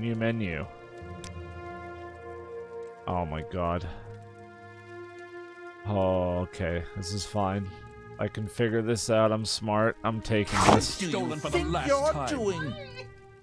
new menu. Oh my god. Oh, okay. This is fine. I can figure this out. I'm smart. I'm taking this. Stolen for the you're time. doing?